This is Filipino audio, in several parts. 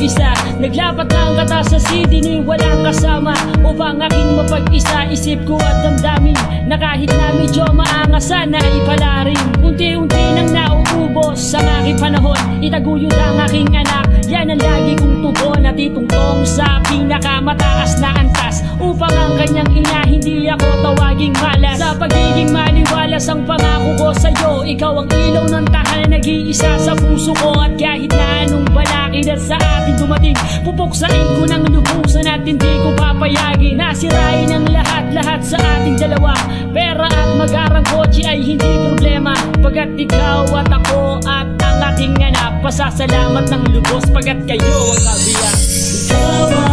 Naglapat na ang kata sa CD ni walang kasama. Upang aking mapag-isa isip ko at damdamin Na kahit na medyo maangas sana pala rin. Unti-unti nang nauubos ang aking panahon. Itaguyod ang aking anak. Yan ang lagi kong tugon at itungtong sa pinakamataas na antas. Upang ang kanyang ina hindi ako tawaging malas. Sa pagiging maniwalas ang pangako ko sa'yo Ikaw ang ilaw ng tahanan. Nag-iisa sa puso ko At kahit na at sa atin dumating. Pupuksain ko ng lubusan at hindi ko papayagin. Nasirain ang lahat-lahat sa ating dalawa. Pera at magarang kotse ay hindi problema. Pagkat ikaw at ako at ang ating anak Pasasalamat ng lubos. Pagkat kayo ang kabiyak Ikaw aking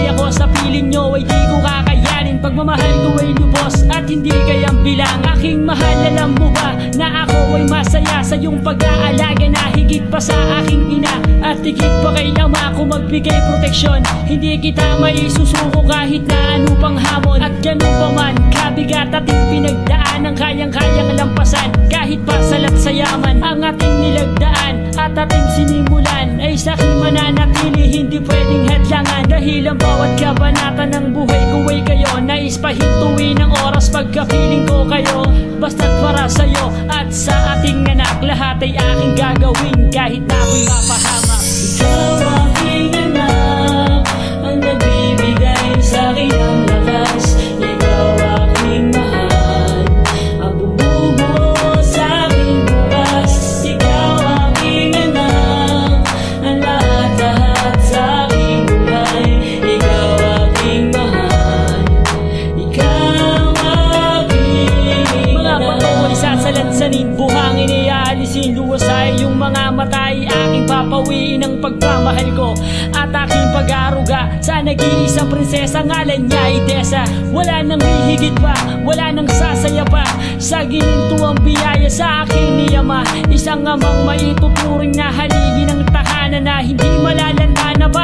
Mawalay ako sa piling nyo ay di ko kakayanin. Pagmamahal ko ay lubos at hindi kayang bilang. Aking mahal alam mo ba na ako ay masaya Sa iyong pag-aalaga na higit pa sa aking ina? At higit pa kay ama ko magbigay proteksyon. Hindi kita maisusuko kahit na ano pang hamon. At ganun pa man kabigat ating pinagdaan Ang kayang-kayang lampasan. Kahit pa salat sa yaman Ang ating nilagdaan at ating sinimulan Ay sa aking mananatili hindi pwedeng hadlangan Dahil ang kabanata ng buhay ko ay kayo. Nais pahintuin ang oras pagkapiling ko kayo. Basta't para sa'yo at sa ating anak Lahat ay aking gagawin kahit na ako'y mapahamak ang pagmamahal ko. At aking pag-aruga Sa nag-iisang prinsesa Ngalan niya ay Tessa Wala nang hihigit pa Wala nang sasaya pa. Sa gininto ang biyaya sa akin ni Ama Isang amang maituturing na haligi ng tahanan Na hindi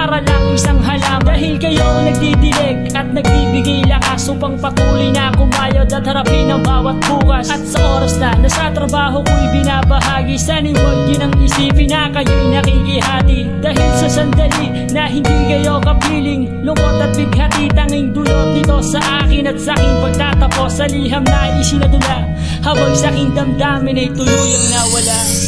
para lang isang halam Dahil kayo nagdidilig at nagbibigay lakas Upang patuloy na kumayod at harapin ang bawat bukas. At sa oras na nasa trabaho ko'y binabahagi Sana huwag yun ang isipin na kayo'y nakikihati. Dahil sa sandali na hindi kayo kapiling Lungkot at bighati tanging dulot nito sa akin At sa aking pagtatapos. Sa liham na isinadula Habang sa aking damdamin ay tuluyang nawala